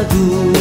lagu